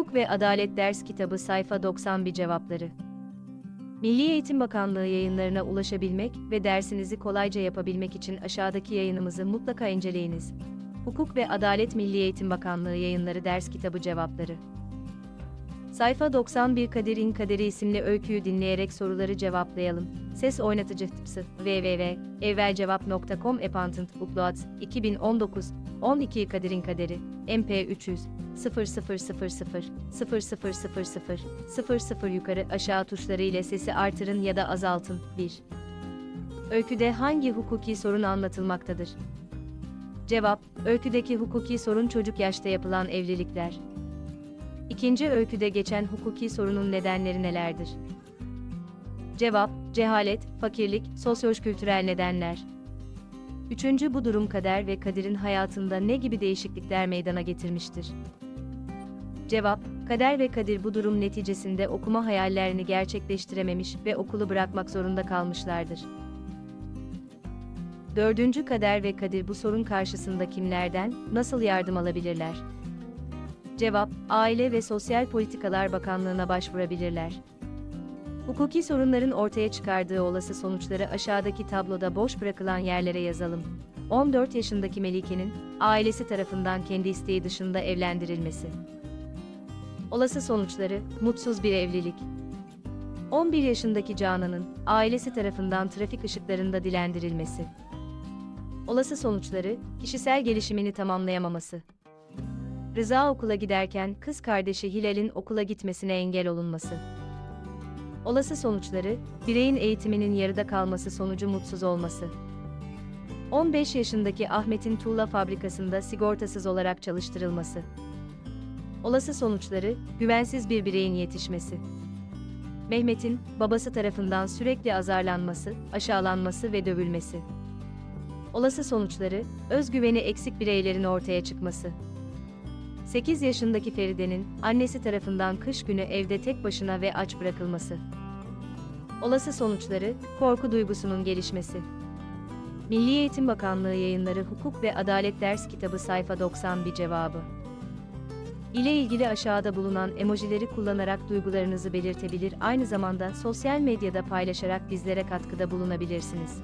Hukuk ve Adalet Ders Kitabı sayfa 91 cevapları. Milli Eğitim Bakanlığı yayınlarına ulaşabilmek ve dersinizi kolayca yapabilmek için aşağıdaki yayınımızı mutlaka inceleyiniz. Hukuk ve Adalet Milli Eğitim Bakanlığı yayınları ders kitabı cevapları. Sayfa 91 Kadir'in Kaderi isimli öyküyü dinleyerek soruları cevaplayalım. Ses oynatıcı tıpsı www.evvelcevap.com Epantant Upload 2019 12 Kadir'in Kaderi MP300 0000 0000 00 yukarı aşağı tuşları ile sesi artırın ya da azaltın. 1. Öyküde hangi hukuki sorun anlatılmaktadır? Cevap, öyküdeki hukuki sorun çocuk yaşta yapılan evlilikler. İkinci öyküde geçen hukuki sorunun nedenleri nelerdir? Cevap, cehalet, fakirlik, sosyo-kültürel nedenler. Üçüncü bu durum Kader ve Kadir'in hayatında ne gibi değişiklikler meydana getirmiştir? Cevap, Kader ve Kadir bu durum neticesinde okuma hayallerini gerçekleştirememiş ve okulu bırakmak zorunda kalmışlardır. Dördüncü Kader ve Kadir bu sorun karşısında kimlerden, nasıl yardım alabilirler? Cevap, Aile ve Sosyal Politikalar Bakanlığı'na başvurabilirler. Hukuki sorunların ortaya çıkardığı olası sonuçları aşağıdaki tabloda boş bırakılan yerlere yazalım. 14 yaşındaki Melike'nin, ailesi tarafından kendi isteği dışında evlendirilmesi. Olası sonuçları, mutsuz bir evlilik. 11 yaşındaki Canan'ın, ailesi tarafından trafik ışıklarında dilendirilmesi. Olası sonuçları, kişisel gelişimini tamamlayamaması. Rıza okula giderken kız kardeşi Hilal'in okula gitmesine engel olunması. Olası sonuçları, bireyin eğitiminin yarıda kalması sonucu mutsuz olması. 15 yaşındaki Ahmet'in tuğla fabrikasında sigortasız olarak çalıştırılması. Olası sonuçları, güvensiz bir bireyin yetişmesi. Mehmet'in, babası tarafından sürekli azarlanması, aşağılanması ve dövülmesi. Olası sonuçları, özgüveni eksik bireylerin ortaya çıkması. 8 yaşındaki Feride'nin, annesi tarafından kış günü evde tek başına ve aç bırakılması. Olası sonuçları, korku duygusunun gelişmesi. Milli Eğitim Bakanlığı yayınları Hukuk ve Adalet Ders Kitabı sayfa 91 cevabı. ile ilgili aşağıda bulunan emojileri kullanarak duygularınızı belirtebilir aynı zamanda sosyal medyada paylaşarak bizlere katkıda bulunabilirsiniz.